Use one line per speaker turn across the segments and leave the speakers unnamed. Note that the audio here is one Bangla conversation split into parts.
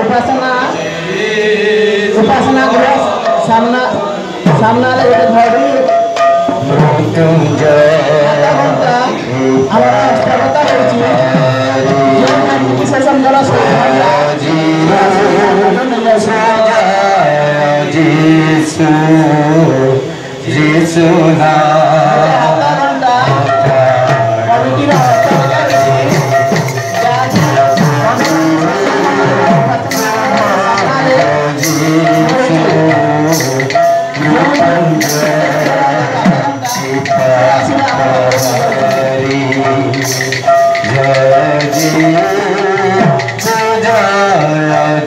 উপাসনা উপাসনা গৃহ সামনা সামনারে গোটে ধরি
আমরা অস্থাপতা করছি
বিশেষ জল
Jesus, Jesus,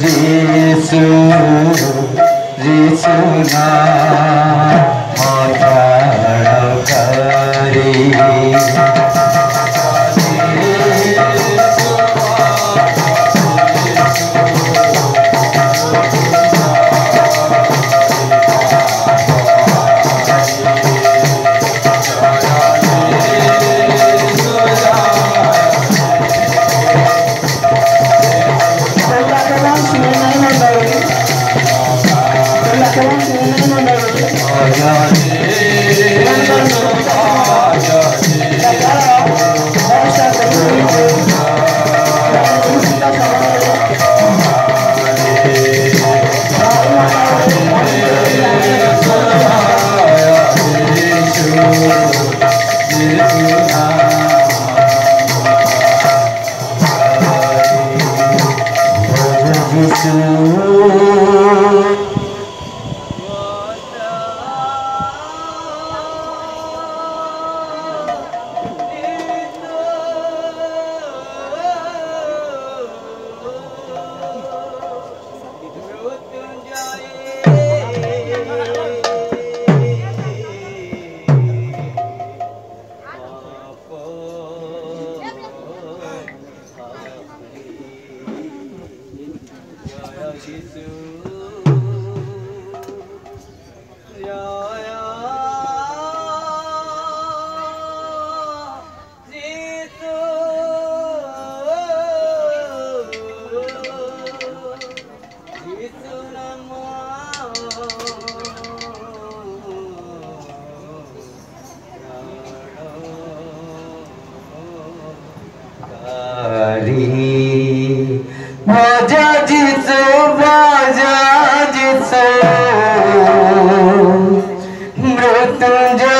जी सु जी सुञा to Change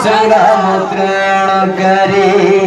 संगम तृण करी।